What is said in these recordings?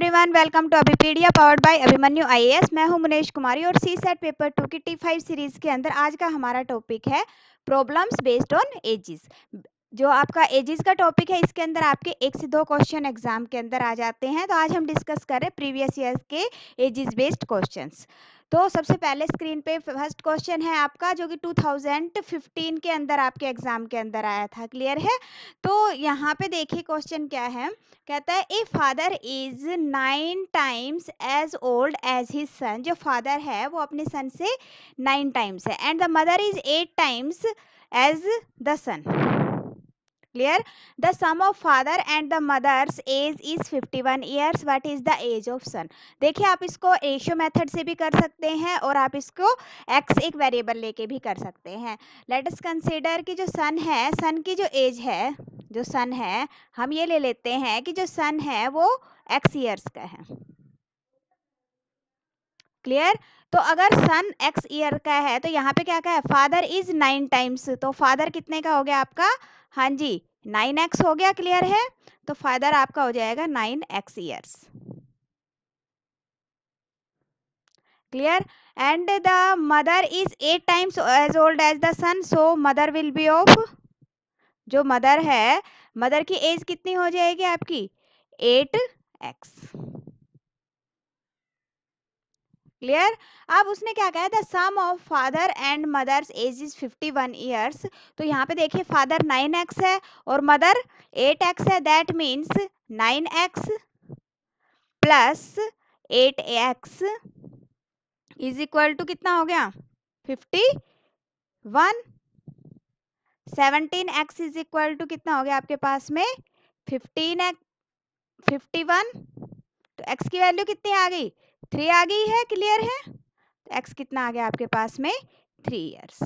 Everyone welcome to Abhipedia powered by Abhimanyu IAS मैं हूँ मुनेश कुमारी और सी सेट पेपर टू की टी फाइव सीरीज़ के अंदर आज का हमारा टॉपिक है प्रॉब्लम्स बेस्ड ऑन एजिस जो आपका एजिस का टॉपिक है, इसके अंदर आपके एक से दो क्वेश्चन एग्ज़ाम के अंदर आ जाते हैं। तो आज हम डिस्कस करें प्रीवियस ईयर के एजिस बेस्ड क्वेश्चंस तो सबसे पहले स्क्रीन पे फ़र्स्ट क्वेश्चन है आपका, जो कि 2015 के अंदर आपके एग्ज़ाम के अंदर आया था क्लियर है? तो यहाँ पे देखिए क्वेश्चन क्या है? कहता है a father is nine times as old as his son जो फादर है, वो अपने सन से नाइन टाइम्स है। And the mother is eight times as the son clear? The sum of father and the mother's age is 51 years. What is the age of son? देखिए, आप इसको ratio method से भी कर सकते हैं और आप इसको x एक वेरिएबल लेके भी कर सकते हैं। लेट अस कंसीडर कि जो सन है सन की जो एज है, जो सन है, हम ये ले लेते हैं कि जो सन है वो एक्स ईयर्स का है। क्लियर तो अगर सन एक्स ईयर का है तो यहाँ पे क्या क्या है? फादर इज़ नाइन टाइम्स तो फादर कितने का हो गया आपका? हाँ जी नाइन एक्स हो गया क्लियर है तो फादर आपका हो जाएगा nine X years clear and the mother is eight times as old as the son so mother will be of जो मदर है मदर की एज कितनी हो जाएगी आपकी? एट एक्स क्लियर अब उसने क्या कहा the sum of father and mother's age is fifty one years तो यहाँ पे देखिए फादर नाइन एक्स है और मदर एट एक्स है. That means nine x plus eight x is equal to कितना हो गया? Fifty one seventeen x is equal to कितना हो गया आपके पास में? फिफ्टीन एक्स फिफ्टी वन तो एक्स की वैल्यू कितनी आ गई? थ्री आ गई है, क्लियर है? तो एक्स कितना आ गया आपके पास में? Three years.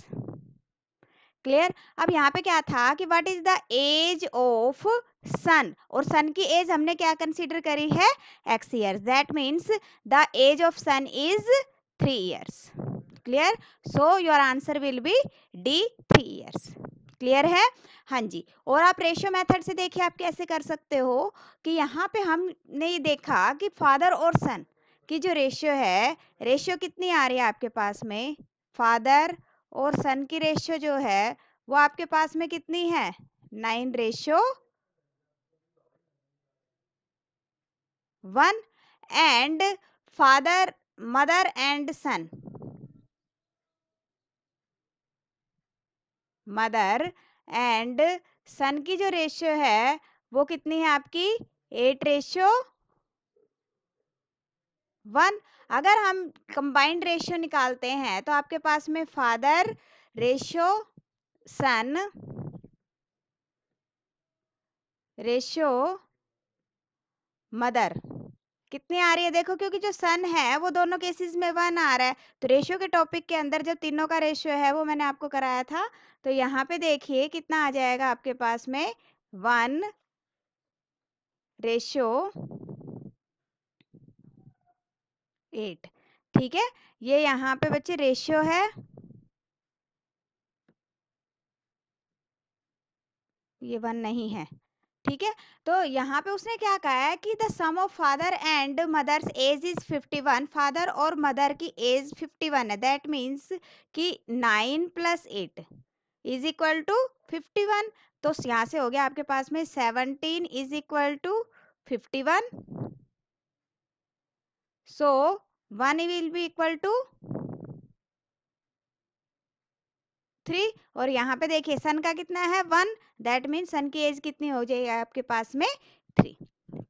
क्लियर? अब यहाँ पे क्या था कि what is the age of son और सन की एज हमने क्या कंसीडर करी है? X years that means the age of son is three years clear so your answer will be D three years clear है? हाँ जी। और आप रेशियो मेथड से देखिए आप कैसे कर सकते हो कि यहाँ पे हमने ये देखा कि फादर और सन की जो रेशियो है, रेशियो कितनी आ रही है आपके पास में? फादर और सन की रेशियो जो है, वो आपके पास में कितनी है? Nine ratio. One and father, mother and son. Mother and son की जो रेशियो है, वो कितनी है आपकी? Eight ratio. वन, अगर हम कंबाइंड रेशियो निकालते हैं तो आपके पास में father ratio son ratio mother कितनी आ रही है? देखो, क्योंकि जो सन है, वो दोनों केसेस में वन आ रहा है। तो रेशियो के टॉपिक के अंदर जो तीनों का रेशियो है, वो मैंने आपको कराया था तो यहाँ पे देखिए कितना आ जाएगा आपके पास में वन रेशियो एट, ठीक है? ये यहाँ पे बच्चे रेशियो है। ये वन नहीं है, ठीक है? तो यहाँ पे उसने क्या कहा है कि the sum of father and mother's age is 51 father और मदर की एज 51 है। दैट मीन्स कि nine plus eight is equal to 51 तो यहाँ से हो गया आपके पास में 17 is equal to 51 So, 1 will be equal to three और यहाँ पे देखिए सन का कितना है? वन दैट मीन सन की एज कितनी हो जाएगी आपके पास में? थ्री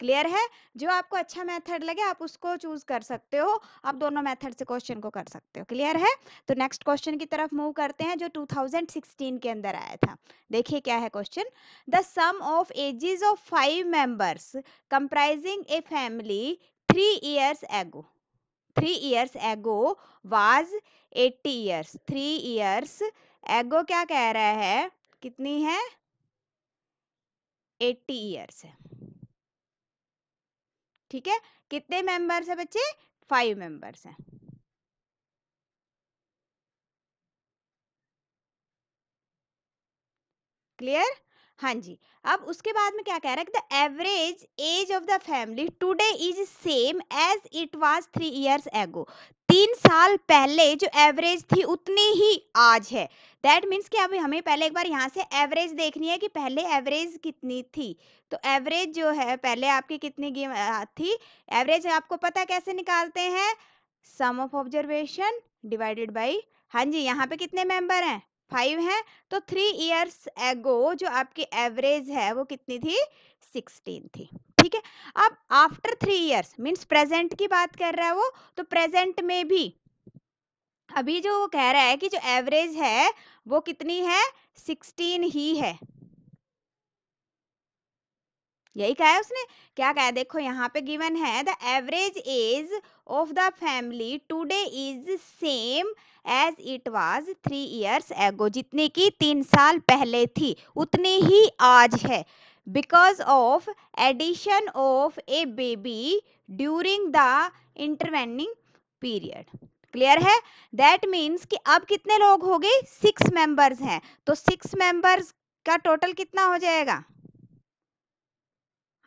क्लियर है? जो आपको अच्छा मेथड लगे आप उसको चूज़ कर सकते हो। आप दोनों मेथड से क्वेश्चन को कर सकते हो। क्लियर है? तो नेक्स्ट क्वेश्चन की तरफ़ मूव करते हैं जो 2016 के अंदर आया था। देखिए क्या है question the sum of ages of five members comprising a family three years ago three years ago was eighty years three years ago क्या कह रहा है? कितनी है? एट्टी ईयर्स है। ठीक है? कितने मेंबर्स है बच्चे? फाइव मेंबर्स हैं। क्लियर हाँ जी, अब उसके बाद में क्या कह रहा है कि the average age of the family today is same age it was three years ago. तीन साल पहले जो एवरेज थी उतनी ही आज है। दैट मीन्स कि अभी हमें पहले एक बार यहाँ से एवरेज देखनी है कि पहले एवरेज कितनी थी। तो एवरेज जो है, पहले आपकी कितनी थी? एवरेज आपको पता कैसे निकालते हैं? Sum of observation divided by हाँ जी, यहाँ पे कितने मेंबर हैं? फाइव है तो थ्री इयर्स एगो जो आपकी एवरेज है, वो कितनी थी? सिक्सटीन थी, ठीक है? अब after three years, means present की बात कर रहा है वो तो प्रेजेंट में भी, अभी जो वो कह रहा है कि जो एवरेज है, वो कितनी है? सिक्सटीन ही है। यही कहा है उसने? क्या कहा है? देखो, यहाँ पे गिवन है, the average age of the family, today is same age it was three years ago जितनी की तीन साल पहले थी, उतनी ही आज है। Because of addition of a baby during the intervening period clear है? दैट मीन्स कि अब कितने लोग हो गए? सिक्स मेंबर्स हैं। तो सिक्स मेंबर्स का टोटल कितना हो जाएगा?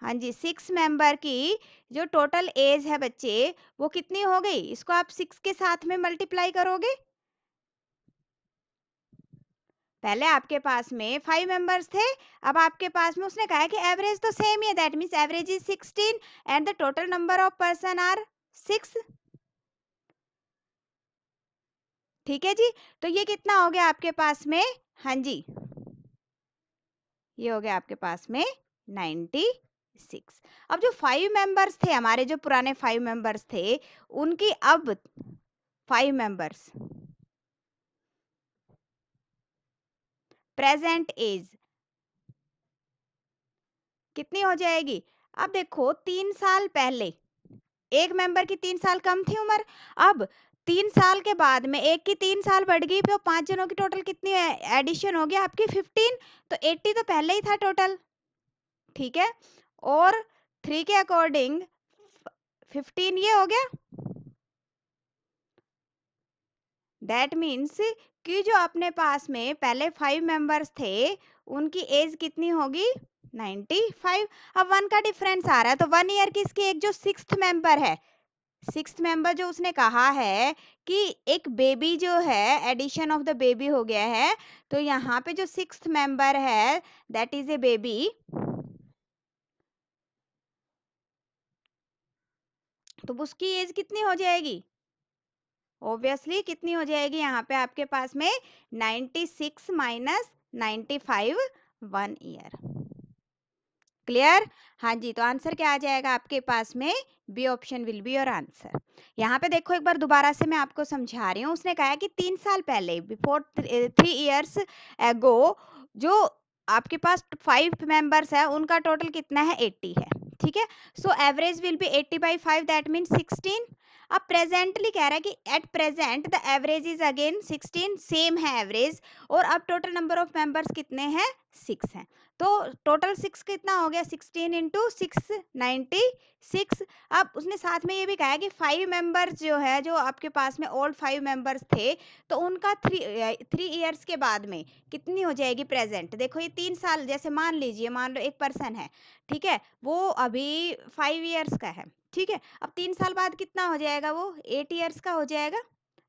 हाँ जी सिक्स मेंबर की जो टोटल एज है बच्चे, वो कितनी हो गई? इसको आप सिक्स के साथ में मल्टीप्लाई करोगे? पहले आपके पास में फाइव मेंबर्स थे, अब आपके पास में उसने कहा कि एवरेज तो सेम ही है that means average is sixteen and the total number of person are six ठीक है जी? तो ये कितना हो गया आपके पास में? हाँ जी। ये हो गया आपके पास में नाइन्टी सिक्स अब जो फाइव मेंबर्स थे, हमारे जो पुराने फाइव मेंबर्स थे, उनकी अब फाइव मेंबर्स प्रेजेंट एज कितनी हो जाएगी? अब देखो, तीन साल पहले, एक मेंबर की तीन साल कम थी उम्र। अब तीन साल के बाद में, एक की तीन साल बढ़ गई तो पाँच जनों की टोटल कितनी एडिशन हो गया आपकी फिफ्टीन तो एट्टी तो पहले ही था टोटल ठीक है? और थ्री के अकॉर्डिंग फिफ्टीन ये हो गया। दैट मीन्स कि जो अपने पास में पहले फाइव मेंबर्स थे, उनकी एज कितनी होगी? नाइन्टी फाइव अब वन का डिफरेंस आ रहा है तो वन ईयर की इसकी एक जो सिक्स मेंबर है सिक्स मेंबर जो उसने कहा है कि एक बेबी जो है एडिशन ऑफ़ द बेबी हो गया है तो यहाँ पे जो सिक्स मेंबर है दैट इज़ ए बेबी तो उसकी एज कितनी हो जाएगी? ऑब्वियसली कितनी हो जाएगी यहाँ पे आपके पास में? 96 six minus 95 one year clear हाँ जी तो आंसर क्या आ जाएगा आपके पास में? B option will be your answer यहाँ पे देखो एक बार दोबारा से मैं आपको समझा रही हूँ। उसने कहा कि तीन साल पहले बिफोर थ्री ईयर्स एगो जो आपके पास फाइव मेंबर्स है, उनका टोटल कितना है? एट्टी है। ठीक है? So average will be eighty by five that mean sixteen अब प्रेजेंटली कह रहा है कि at present the average is again sixteen same है एवरेज और अब टोटल नंबर ऑफ़ मेंबर्स कितने हैं? सिक्स हैं। तो टोटल सिक्स कितना हो गया? Sixteen into six ninety six अब उसने साथ में ये भी कहा कि फाइव मेंबर्स जो है, जो आपके पास में ओल्ड फाइव मेंबर्स थे तो उनका थ्री थ्री ईयर्स के बाद में कितनी हो जाएगी प्रेजेंट देखो ये तीन साल, जैसे मान लीजिए, मान लो एक पर्सन है, ठीक है? वो अभी फाइव ईयर्स का है। ठीक है, अब तीन साल बाद कितना हो जाएगा वो? एट ईयर्स का हो जाएगा।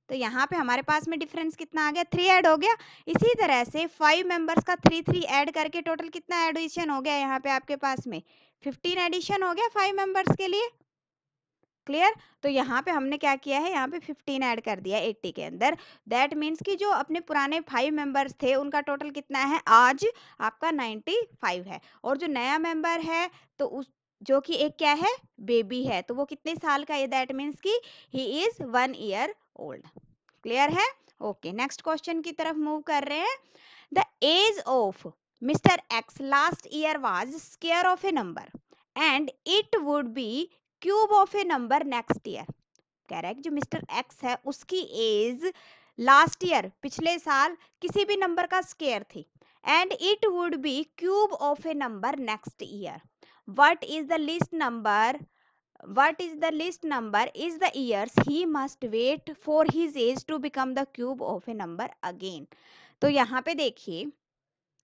तो यहाँ पे हमारे पास में डिफरेंस कितना आ गया? थ्री ऐड हो गया। इसी तरह से फाइव मेंबर्स का थ्री थ्री ऐड करके टोटल कितना एडिशन हो गया यहाँ पे आपके पास में? फिफ्टीन एडिशन हो गया फाइव मेंबर्स के लिए। क्लियर तो यहाँ पे हमने क्या किया है? यहाँ पे फिफ्टीन ऐड कर दिया एट्टी के अंदर। दैट मीन्स कि जो अपने पुराने फाइव मेंबर्स थे, उनका टोटल कितना है? आज आपका नाइन्टी फाइव है। और जो नया मेंबर है तो उस जो कि एक क्या है? बेबी है। तो वो कितने साल का है? दैट मीन्स कि he is one year old clear है? ओके नेक्स्ट क्वेश्चन की तरफ़ मूव कर रहे हैं। The age of mister x last year was square of a number and it would be cube of a number next year कह रहा है कि जो मिस्टर एक्स है, उसकी एज लास्ट ईयर पिछले साल किसी भी नंबर का स्केयर थी। And it would be cube of a number next year what is the least number? What is the least number is the years he must wait for his age to become the cube of a number again. तो यहाँ पे देखिए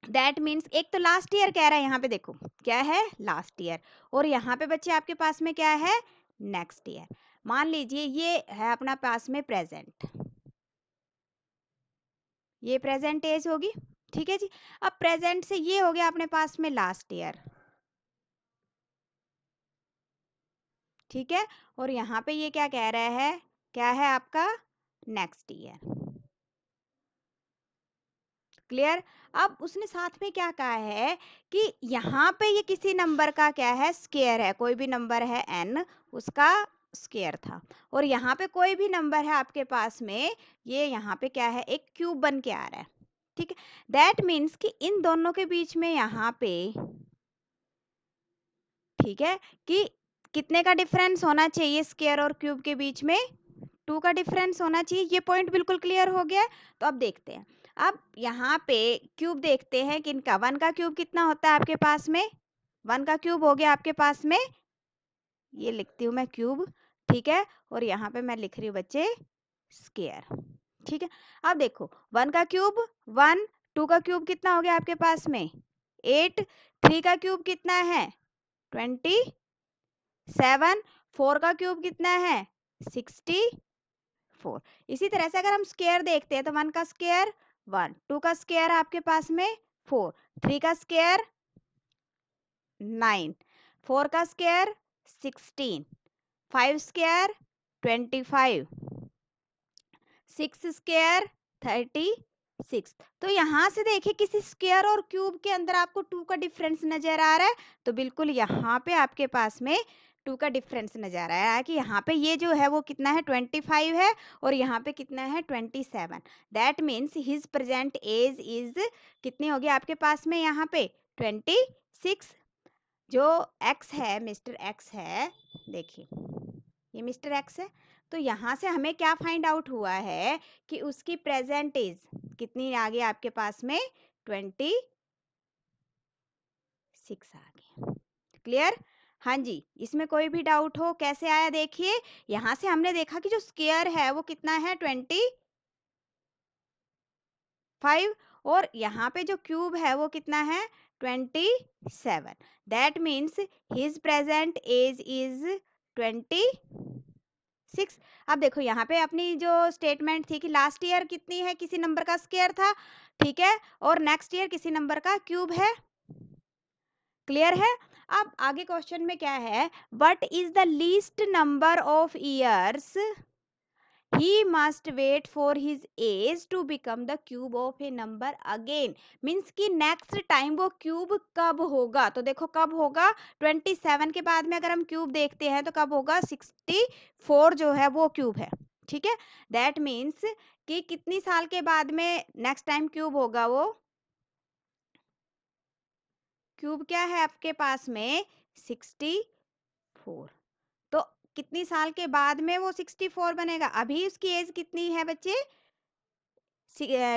that means एक तो last year कह रहा है, यहाँ पे देखो, क्या है? लास्ट ईयर और यहाँ पे बच्चे आपके पास में क्या है? नेक्स्ट ईयर मान लीजिए ये है अपना पास में प्रेजेंट ये प्रेजेंट एज होगी, ठीक है जी? अब प्रेजेंट से ये हो गया अपने पास में लास्ट ईयर ठीक है? और यहाँ पे ये क्या कह रहा है? क्या है आपका? नेक्स्ट ईयर क्लियर अब उसने साथ में क्या कहा है कि यहाँ पे ये किसी नंबर का क्या है? स्केयर है। कोई भी नंबर है एन उसका स्केयर था। और यहाँ पे कोई भी नंबर है आपके पास में, ये यहाँ पे क्या है? एक क्यूब बन के आ रहा है। ठीक है? दैट मीन्स कि इन दोनों के बीच में यहाँ पे, ठीक है? कि कितने का डिफरेंस होना चाहिए स्केयर और क्यूब के बीच में? टू का डिफरेंस होना चाहिए। ये पॉइंट बिल्कुल क्लियर हो गया। तो अब देखते हैं। अब यहाँ पे क्यूब देखते हैं कि इनका वन का क्यूब कितना होता है आपके पास में? वन का क्यूब हो गया आपके पास में। ये लिखती हूँ मैं क्यूब ठीक है? और यहाँ पे मैं लिख रही हूँ बच्चे स्केयर ठीक है? अब देखो वन का क्यूब वन टू का क्यूब कितना हो गया आपके पास में? एट थ्री का क्यूब कितना है? ट्वेंटी सेवन, फोर का क्यूब कितना है? Sixty four. इसी तरह से अगर हम स्केयर देखते हैं तो वन का स्केयर वन, टू का स्केयर आपके पास में फोर, थ्री का स्केयर नाइन, फोर का square sixteen, five square twenty five, six square thirty six. तो यहाँ से देखिए किसी स्केयर और क्यूब के अंदर आपको टू का डिफरेंस नज़र आ रहा है तो बिल्कुल यहाँ पे आपके पास में टू का डिफरेंस नज़र आ रहा है कि यहाँ पे ये जो है वो कितना है, ट्वेंटी फाइव है और यहाँ पे कितना है, twenty seven. That means his present age is कितनी होगी आपके पास में यहाँ पे? Twenty six. जो एक्स है, मिस्टर एक्स है, देखिए, ये मिस्टर एक्स है। तो यहाँ से हमें क्या फाइंड आउट हुआ है कि उसकी प्रेजेंट एज कितनी आ गई आपके पास में? ट्वेंटी सिक्स आ गई। क्लियर हाँ जी, इसमें कोई भी डाउट हो, कैसे आया देखिए, यहाँ से हमने देखा कि जो स्केयर है वो कितना है, ट्वेंटी फाइव और यहाँ पे जो क्यूब है वो कितना है, twenty seven. That means his present age is twenty six. अब देखो, यहाँ पे अपनी जो स्टेटमेंट थी कि लास्ट ईयर कितनी है, किसी नंबर का स्केयर था, ठीक है, और नेक्स्ट ईयर किसी नंबर का क्यूब है क्लियर है? अब आगे क्वेश्चन में क्या है? What is the least number of years he must wait for his age to become the cube of a number again means कि नेक्स्ट टाइम वो क्यूब कब होगा? तो देखो कब होगा? 27 के बाद में अगर हम क्यूब देखते हैं तो कब होगा? 64 जो है वो क्यूब है। ठीक है? दैट मीन्स कि कितनी साल के बाद में नेक्स्ट टाइम क्यूब होगा वो? क्यूब क्या है आपके पास में? 64 तो कितनी साल के बाद में वो 64 बनेगा? अभी उसकी एज कितनी है बच्चे?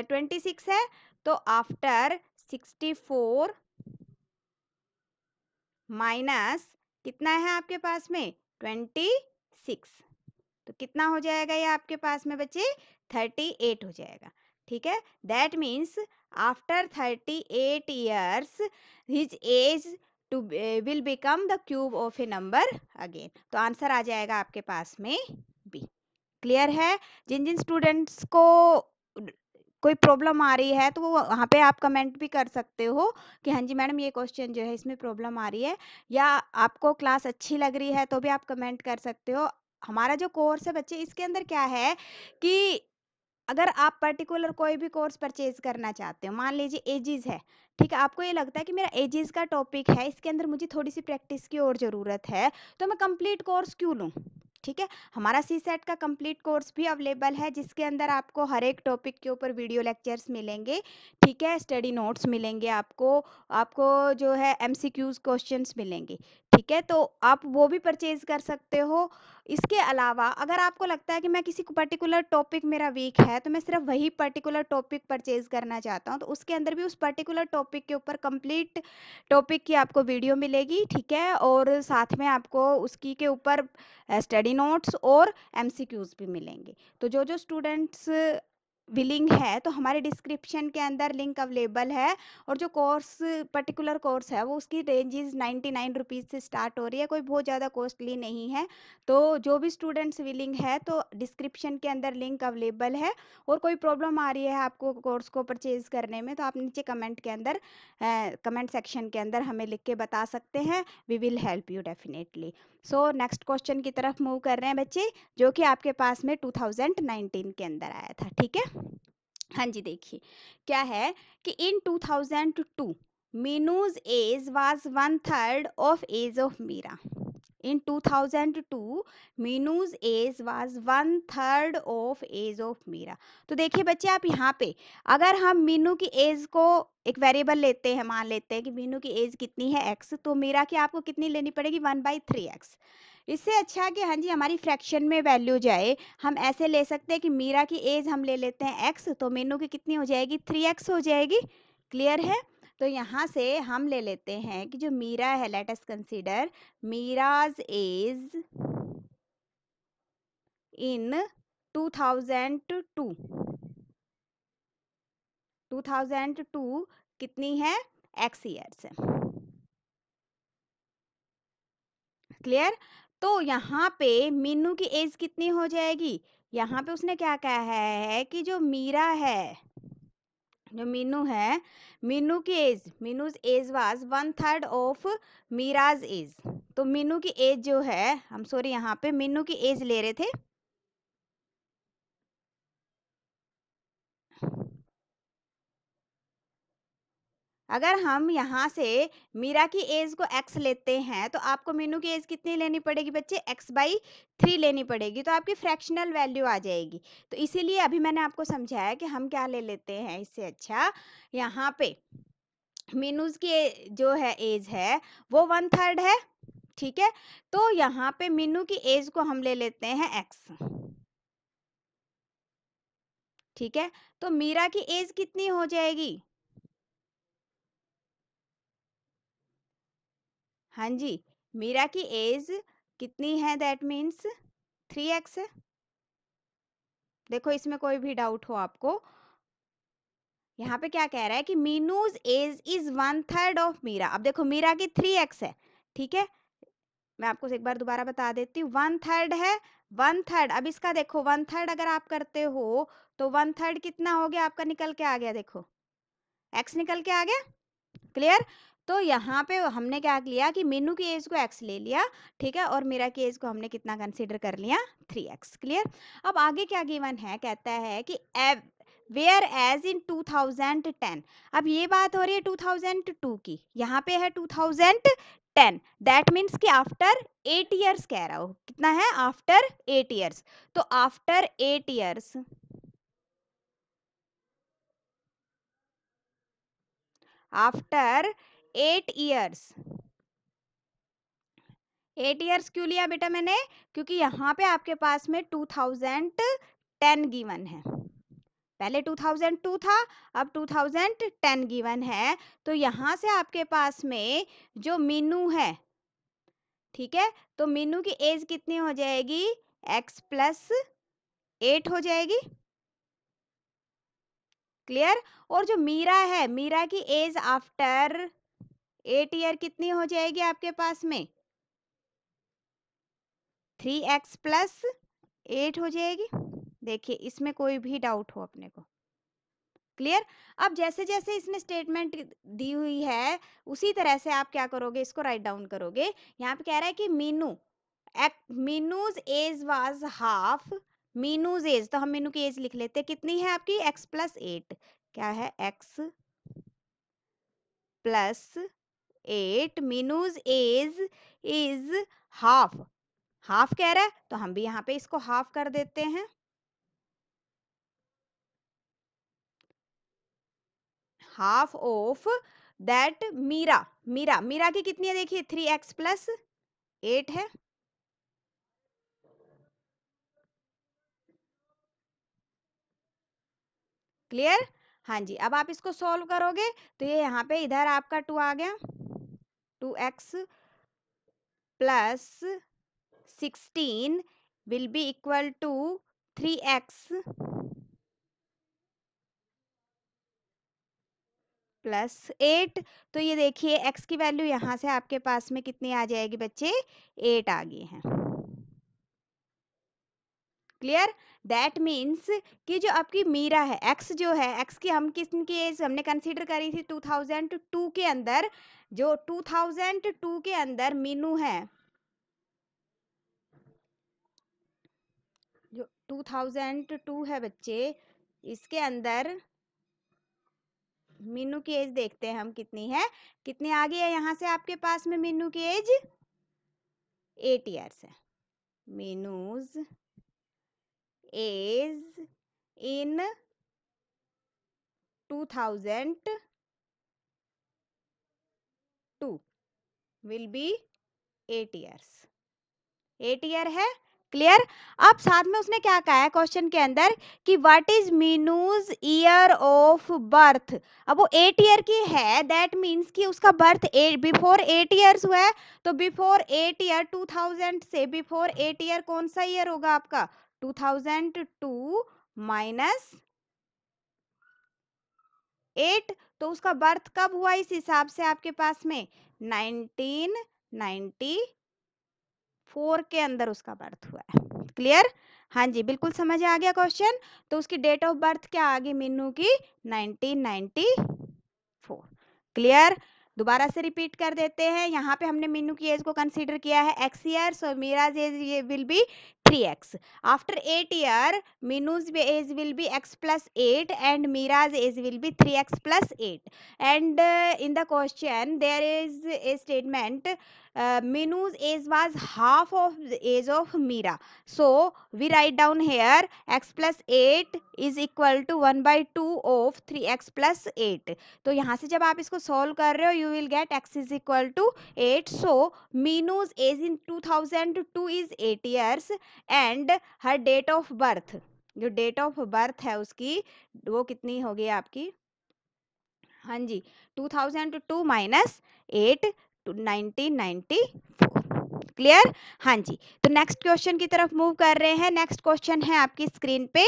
ट्वेंटी सिक्स है। तो आफ्टर सिक्सटी फोर माइनस कितना है आपके पास में? Twenty six. तो कितना हो जाएगा ये आपके पास में बच्चे? थर्टी एट हो जाएगा। ठीक है? That means thirty eight years his age to will become the cube of a number again तो आंसर आ जाएगा आपके पास में बी क्लियर है? जिन जिन स्टूडेंट्स को कोई प्रॉब्लम आ रही है तो वो वहाँ पे आप कमेंट भी कर सकते हो कि हाँ जी मैडम, ये क्वेश्चन जो है, इसमें प्रॉब्लम आ रही है। या आपको क्लास अच्छी लग रही है तो भी आप कमेंट कर सकते हो। हमारा जो कोर्स है बच्चे, इसके अंदर क्या है कि अगर आप पर्टिकुलर कोई भी कोर्स परचेज करना चाहते हो, मान लीजिए एजीज है, ठीक है, आपको ये लगता है कि मेरा एजीज का टॉपिक है, इसके अंदर मुझे थोड़ी सी प्रैक्टिस की और ज़रूरत है तो मैं कंप्लीट कोर्स क्यों लूँ? ठीक है, हमारा सी सेट का कंप्लीट कोर्स भी अवेलेबल है, जिसके अंदर आपको हर एक टॉपिक के ऊपर वीडियो लेक्चर्स मिलेंगे, ठीक है, स्टडी नोट्स मिलेंगे आपको आपको जो है एम सी क्यूज क्वेश्चन मिलेंगे, ठीक है तो आप वो भी परचेज कर सकते हो इसके अलावा अगर आपको लगता है कि मैं किसी पर्टिकुलर टॉपिक मेरा वीक है तो मैं सिर्फ़ वही पर्टिकुलर टॉपिक परचेज करना चाहता हूँ तो उसके अंदर भी उस पर्टिकुलर टॉपिक के ऊपर कंप्लीट टॉपिक की आपको वीडियो मिलेगी, ठीक है? और साथ में आपको उसकी के ऊपर स्टडी नोट्स और एम भी मिलेंगे। तो जो जो स्टूडेंट्स विलिंग है तो हमारे डिस्क्रिप्शन के अंदर लिंक अवेलेबल है और जो कोर्स, पर्टिकुलर कोर्स है, वो उसकी रेंजेस नाइन्टी नाइन रुपीज़ से स्टार्ट हो रही है, कोई बहुत ज़्यादा कॉस्टली नहीं है। तो जो भी स्टूडेंट्स विलिंग है तो डिस्क्रिप्शन के अंदर लिंक अवेलेबल है और कोई प्रॉब्लम आ रही है आपको कोर्स को परचेज़ करने में तो आप नीचे कमेंट के अंदर कमेंट सेक्शन के अंदर हमें लिख के बता सकते हैं, we will help you definitely. So next question की तरफ़ मूव कर रहे हैं बच्चे, जो कि आपके पास में 2019 के अंदर आया था, ठीक है? हाँ जी, देखिए, क्या है कि in 2002 Meenu's age was one third of age of Meera in 2002 Meenu's age was one third of age of Meera तो देखिए बच्चे, आप यहाँ पे, अगर हम मीनू की एज को एक वेरिएबल लेते हैं, मान लेते हैं कि मीनू की एज कितनी है एक्स तो मीरा की आपको कितनी लेनी पड़ेगी? वन बाई थ्री एक्स इससे अच्छा है कि हाँ जी, हमारी फ्रैक्शन में वैल्यू जाए, हम ऐसे ले सकते हैं कि मीरा की एज हम ले लेते हैं एक्स तो मीनू की कितनी हो जाएगी? थ्री एक्स हो जाएगी. क्लियर है? तो यहाँ से हम ले लेते हैं कि जो मीरा है let us consider Meera's age in 2002 2002 कितनी है? एक्स ईयर्स क्लियर तो यहाँ पे मीनू की एज कितनी हो जाएगी? यहाँ पे उसने क्या कहा है कि जो मीरा है जो मीनू है, मीनू की age Meenu's age was one third of Meera's age तो मीनू की एज जो है हम सॉरी यहाँ पे मीनू की एज ले रहे थे। अगर हम यहाँ से मीरा की एज को एक्स लेते हैं तो आपको मीनू की एज कितनी लेनी पड़ेगी बच्चे? एक्स बाई थ्री लेनी पड़ेगी तो आपकी फ्रैक्शनल वैल्यू आ जाएगी। तो इसीलिए अभी मैंने आपको समझाया कि हम क्या ले लेते हैं इससे अच्छा। यहाँ पे मीनूज की जो है एज है, वो वन थर्ड है, ठीक है? तो यहाँ पे मीनू की एज को हम ले लेते हैं एक्स ठीक है? तो मीरा की एज कितनी हो जाएगी? हाँ जी, मीरा की एज कितनी है दैट मीन्स? Three x? देखो इसमें कोई भी डाउट हो आपको। यहाँ पे क्या कह रहा है कि Meenu's age is one third of Meera. अब देखो मीरा की थ्री एक्स है, ठीक है? मैं आपको एक बार दोबारा बता देती हूँ, वन थर्ड है, वन थर्ड। अब इसका देखो, वन थर्ड अगर आप करते हो तो वन थर्ड कितना हो गया? आपका निकल के आ गया, देखो। एक्स निकल के आ गया? क्लियर? तो यहाँ पे हमने क्या लिया कि मीनू की एज को एक्स ले लिया, ठीक है? और मेरा की एज को हमने कितना कंसिडर कर लिया? थ्री एक्स क्लियर अब आगे क्या गिवन है? कहता है कि एव वेयर एज इन 2010 अब ये बात हो रही है 2002 की। यहाँ पे है 2010 दैट मीन्स कि आफ्टर एट ईयर्स कह रहा हो। कितना है? आफ्टर एट ईयर्स तो after eight years after eight years. Eight years क्यों लिया बेटा मैंने? क्योंकि यहाँ पे आपके पास में टू थाउज़ेंड टेन गिवन है। पहले 2002 था, अब 2010 गिवन है। तो यहाँ से आपके पास में जो मीनू है, ठीक है? तो मीनू की एज कितनी हो जाएगी? x प्लस एट हो जाएगी। क्लियर? और जो मीरा है, मीरा की एज आफ्टर एट ईयर कितनी हो जाएगी आपके पास में? थ्री एक्स प्लस एट हो जाएगी। देखिए, इसमें कोई भी डाउट हो अपने को। क्लियर? अब जैसे जैसे इसने स्टेटमेंट दी हुई है, उसी तरह से आप क्या करोगे? इसको राइट डाउन करोगे। यहाँ पे कह रहा है कि Meenu Meenu's age was half, Meenu's age तो हम मीनू की एज लिख लेते कितनी है आपकी? X plus eight. क्या है? X plus eight Meenu's age is half half कह रहा है तो हम भी यहाँ पे इसको हाफ़ कर देते हैं। Half of that Meera Meera Meera की कितनी है देखिए थ्री एक्स प्लस एट है। क्लियर हाँ जी, अब आप इसको सॉल्व करोगे तो ये यहाँ पे इधर आपका टू आ गया। Two x plus sixteen will be equal to three x plus eight तो ये देखिए एक्स की वैल्यू यहाँ से आपके पास में कितनी आ जाएगी बच्चे? एट आ गई है। क्लियर दैट मीन्स कि जो आपकी मीरा है एक्स जो है एक्स की हम किस की एज हमने कंसीडर करी थी 2002 के अंदर, जो 2002 के अंदर मीनू है। जो 2002 है बच्चे, इसके अंदर मीनू की एज देखते हैं हम कितनी है। कितनी आ गई है यहाँ से आपके पास में मीनू की एज एट ईयर्स है। Meenu's age in 2002 will be eight years eight year है? क्लियर अब साथ में उसने क्या कहा है क्वेश्चन के अंदर? कि what is Meenu's year of birth अब वो एट ईयर की है दैट मीन्स कि उसका बर्थ बिफोर एट ईयर्स हुआ है तो before eight year two thousand से बिफोर एट ईयर कौन सा ईयर होगा आपका? Two thousand two minus eight तो उसका बर्थ कब हुआ इस हिसाब से आपके पास में? नाइनटीन नाइन्टी फोर के अंदर उसका बर्थ हुआ है। क्लियर हाँ जी, बिल्कुल समझ आ गया क्वेश्चन तो उसकी डेट ऑफ़ बर्थ क्या आ गई मीनू की? 1994 क्लियर दोबारा से रिपीट कर देते हैं। यहाँ पे हमने मीनू की एज को कंसीडर किया है। X year so Meera's age ये will be 3x after 8 year Minu's age will be x plus 8 and Mira's age will be 3x plus 8 and uh, in the question there is a statement Meenu's age was half of age of Meera so we write down here x plus eight is equal to one by two of three x plus eight तो यहाँ से जब आप इसको solve कर रहे हो you will get x is equal to eight so Meenu's age in two thousand two is eight years and her date of birth जो डेट ऑफ़ बर्थ है उसकी, वो कितनी होगी आपकी? हाँ जी two thousand two minus eight nineteen ninety clear हाँ जी। तो नेक्स्ट क्वेश्चन की तरफ़ मूव कर रहे हैं। नेक्स्ट क्वेश्चन है आपकी स्क्रीन पे।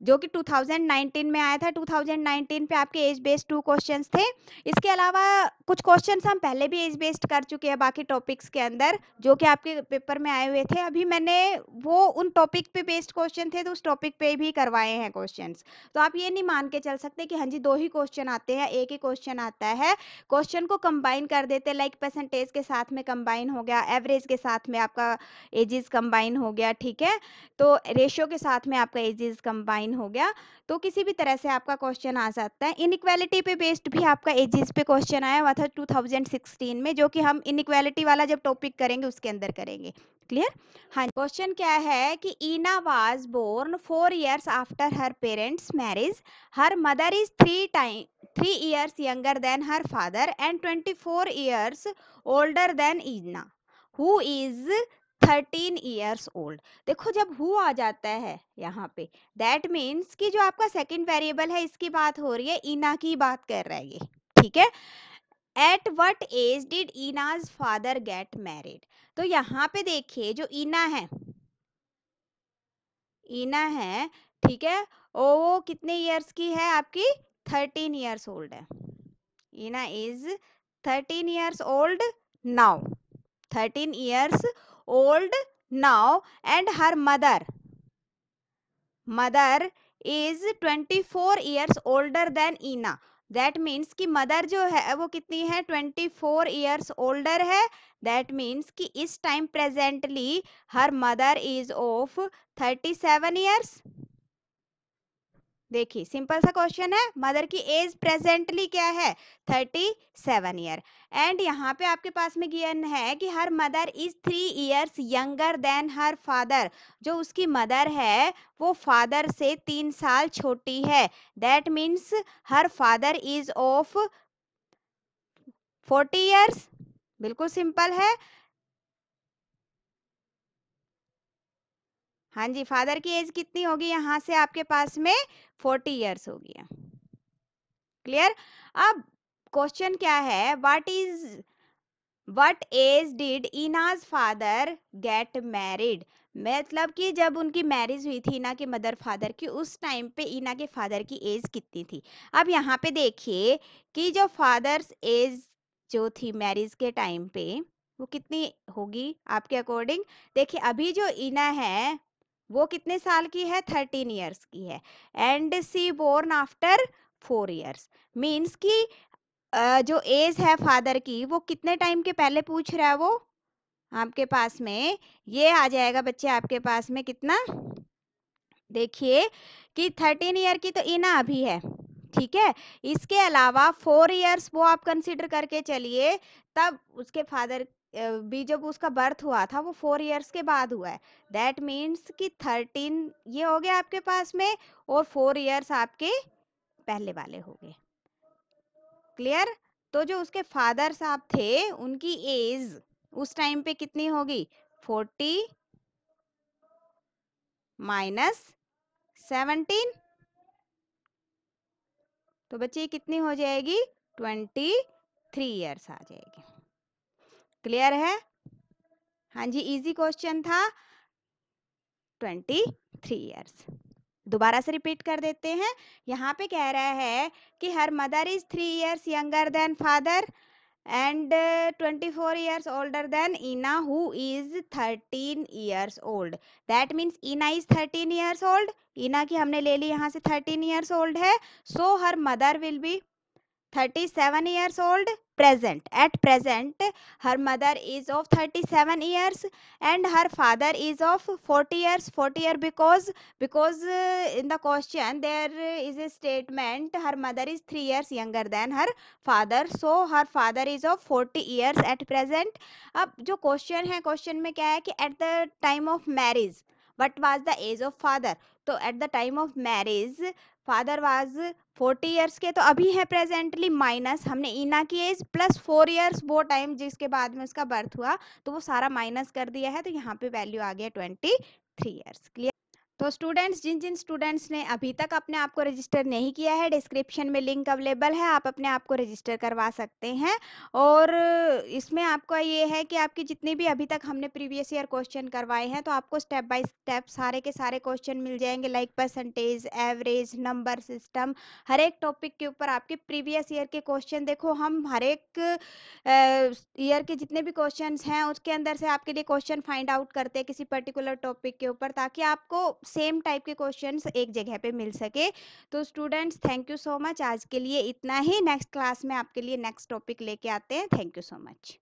जो कि 2019 में आया था 2019 पे आपके एज बेस्ड टू क्वेश्चंस थे। इसके अलावा कुछ क्वेश्चंस हम पहले भी एज बेस्ड कर चुके हैं बाकी टॉपिक्स के अंदर, जो कि आपके पेपर में आए हुए थे। अभी मैंने वो उन टॉपिक पे बेस्ड क्वेश्चन थे तो उस टॉपिक पे भी करवाए हैं क्वेश्चन तो आप ये नहीं मान के चल सकते कि हाँ जी, दो ही क्वेश्चन आते हैं, एक ही क्वेश्चन आता है। क्वेश्चन को कंबाइन कर देते लाइक परसेंटेज के साथ में कंबाइन हो गया एवरेज के साथ में आपका एजेस कंबाइन हो गया, ठीक है? तो रेशियो के साथ में आपका एजेस कंबाइन नाइन हो गया तो किसी भी तरह से आपका क्वेश्चन आ सकता है। इनइक्वालिटी पे बेस्ड भी आपका एजिस पे क्वेश्चन आया हुआ था 2016 में, जो कि हम इनइक्वालिटी वाला जब टॉपिक करेंगे, उसके अंदर करेंगे। क्लियर? हाँ क्वेश्चन क्या है कि Ina was born four years after her parents marriage, her mother is three time, three years younger than her father and twenty four years older than Ina. Who is thirteen years old. देखो जब who आ जाता है यहाँ पे, that means कि जो आपका second variable है, इसकी बात हो रही है इना की बात कर रहा है ये, ठीक है? At what age did Ina's father get married? तो यहाँ पे देखिए, जो इना है इना है, ठीक है? वो कितने ईयर्स की है आपकी? थर्टीन ईयर्स ओल्ड है। Ina is thirteen years old now. Thirteen years old now and her mother. Mother is 24 years older than ina. That means कि मदर जो है, वो कितनी है? ट्वेंटी फोर ईयर्स ओल्डर है. दैट मीन्स कि इस time presently her mother is of thirty seven years देखिए, सिंपल सा क्वेश्चन है, मदर की एज प्रेजेंटली क्या है? Thirty seven year. एंड यहाँ पे आपके पास में गियन है कि her mother is three years younger than her father. जो उसकी मदर है, वो फादर से तीन साल छोटी है। That means her father is of forty years. बिल्कुल सिंपल है। हाँ जी, फादर की एज कितनी होगी यहाँ से आपके पास में? फोर्टी ईयर्स होगी क्लियर? अब क्वेश्चन क्या है? What is what age did Ina's father get married मतलब कि जब उनकी मैरिज हुई थी इना के मदर फादर की, उस टाइम पे इना के फादर की एज कितनी थी? अब यहाँ पे देखिए कि जो फादर्स एज जो थी मैरिज के टाइम पे, वो कितनी होगी आपके अकॉर्डिंग देखिए, अभी जो इना है वो कितने साल की है? थर्टीन ईयर्स की है। And she born after four years means कि जो एज है फादर की, वो कितने टाइम के पहले पूछ रहा है वो? आपके पास में। ये आ जाएगा बच्चे आपके पास में कितना? देखिए कि थर्टीन ईयर की तो इना अभी है, ठीक है? इसके अलावा फोर इयर्स वो आप कंसिडर करके चलिए, तब उसके फादर भी जब उसका बर्थ हुआ था, वो फोर इयर्स के बाद हुआ है। दैट मीन्स कि थर्टीन ये हो गया आपके पास में और फोर इयर्स आपके पहले वाले हो गए। क्लियर? तो जो उसके फादर साहब थे, उनकी एज उस टाइम पे कितनी होगी? Forty minus seventeen? तो बच्चे कितनी हो जाएगी? ट्वेंटी थ्री ईयर्स आ जाएगी। क्लियर है? हाँ जी इजी क्वेश्चन था। ट्वेंटी थ्री ईयर्स दोबारा से रिपीट कर देते हैं। यहाँ पे कह रहा है कि her mother is three years younger than father and twenty four years older than Ina who is thirteen years old that means Ina is thirteen years old Ina की हमने ले ली, यहाँ से थर्टीन ईयर्स ओल्ड है। So her mother will be 37 years old present at present her mother is of 37 years and her father is of 40 years 40 year because because uh, in the question there is a statement her mother is 3 years younger than her father so her father is of 40 years at present अब जो question है question में क्या है कि at the time of marriage what was the age of father तो at the time of marriage father was forty years के तो अभी है प्रेजेंटली माइनस, हमने इना की एज प्लस फोर ईयर्स वो टाइम जिसके बाद में उसका बर्थ हुआ तो वो सारा माइनस कर दिया है तो यहाँ पे वैल्यू आ गया ट्वेंटी थ्री ईयर्स क्लियर? तो स्टूडेंट्स जिन जिन स्टूडेंट्स ने अभी तक अपने आप को रजिस्टर नहीं किया है डिस्क्रिप्शन में लिंक अवेलेबल है, आप अपने आप को रजिस्टर करवा सकते हैं। और इसमें आपका ये है कि आपके जितने भी अभी तक हमने प्रीवियस ईयर क्वेश्चन करवाए हैं तो आपको स्टेप बाय स्टेप सारे के सारे क्वेश्चन मिल जाएँगे like percentage average number system हर एक टॉपिक के ऊपर आपके प्रीवियस ईयर के क्वेश्चन देखो, हम हर एक ईयर के जितने भी क्वेश्चन हैं, उसके अंदर से आपके लिए क्वेश्चन फाइंड आउट करते हैं किसी पर्टिकुलर टॉपिक के ऊपर, ताकि आपको सेम टाइप के क्वेश्चन एक जगह पे मिल सके। तो students thank you so much आज के लिए इतना ही। नेक्स्ट क्लास में आपके लिए नेक्स्ट टॉपिक लेके आते हैं। Thank you so much